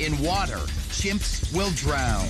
In water, chimps will drown.